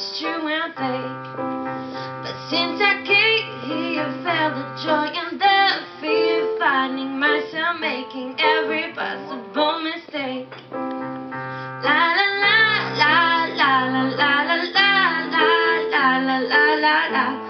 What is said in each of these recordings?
it's true and fake. But since I came here, I felt the joy and the fear, finding myself making every possible mistake. La la la la la la la la la la la la la.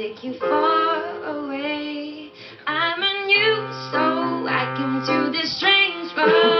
take you far away. I'm a new soul, I can do this strange vibe.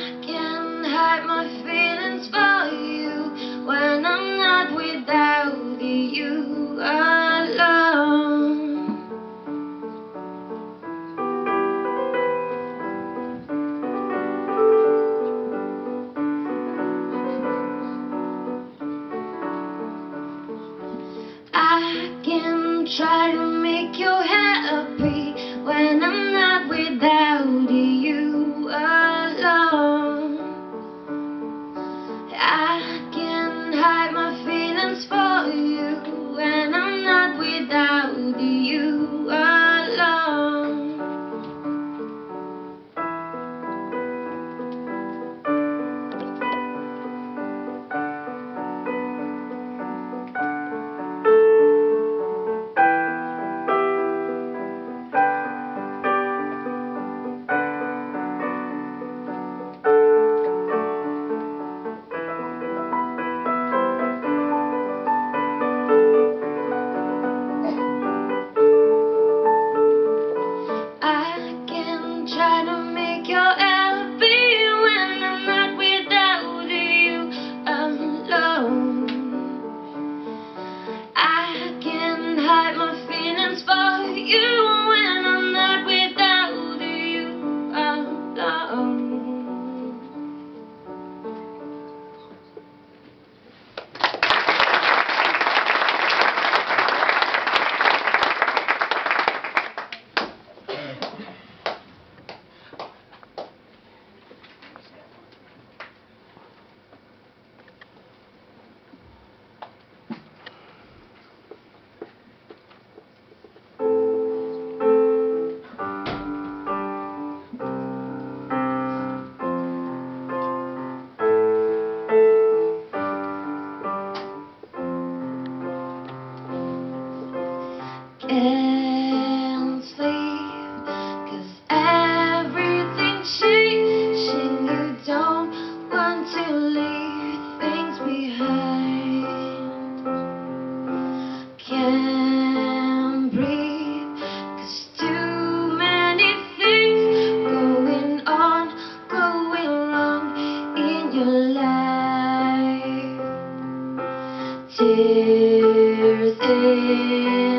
Tears in.